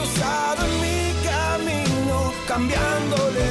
cruzado en mi camino, cambiándole